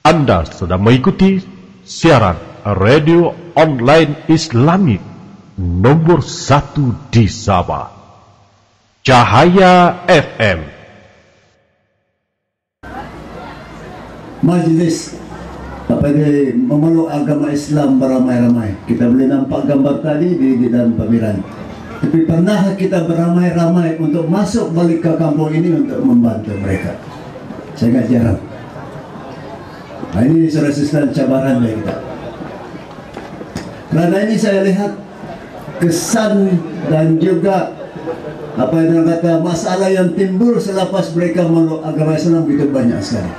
Anda sedang mengikuti siaran radio online Islamik nomor satu di Sabah. Cahaya FM. Majlis ini memeluk agama Islam beramai-ramai. Kita boleh nampak gambar tadi di, di dalam pameran. Tapi pernah kita beramai-ramai untuk masuk balik ke kampung ini untuk membantu mereka. Sangat jarang. Nah, ini saudara sistem cabaran bagi kita. Karena ini saya lihat kesan dan juga apa yang kata masalah yang timbul selepas mereka meluk agama Islam begitu banyak sekali.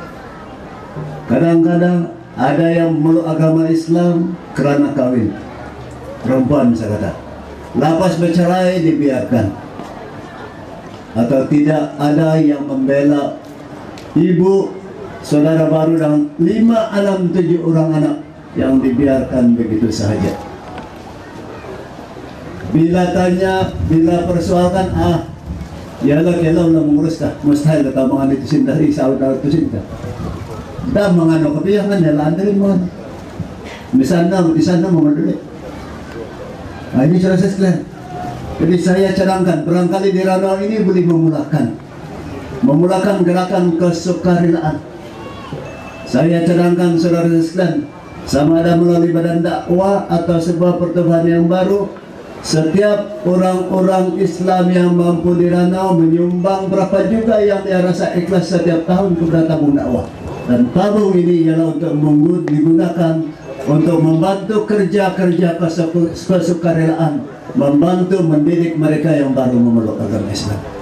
Kadang-kadang ada yang meluk agama Islam kerana kawin. Perempuan saya kata. Lapas bercerai dibiarkan. Atau tidak ada yang membela ibu, saudara baru dan lima, enam, tujuh orang anak yang dibiarkan begitu sahaja. Bila tanya, bila persoalkan, ah, yalah yalah ulah mengurus dah. Mustahil kata mengan itu cinta, isau dah itu cinta. Dah mengano kepiyangan ya lantarin mo. Di sana, di sana mengadili. Nah, ini sudah sekalian. Jadi saya cadangkan, barangkali di Ranau ini boleh memulakan. Memulakan gerakan kesukarelaan. Saya cadangkan saudara sekalian, sama ada melalui badan dakwah atau sebuah pertubuhan yang baru, setiap orang-orang Islam yang mampu di Ranau menyumbang berapa juga yang dia rasa ikhlas setiap tahun kepada tabung dakwah. Dan tabung ini ialah untuk digunakan untuk membantu kerja-kerja kesukarelaan, membantu mendidik mereka yang baru memeluk agama Islam.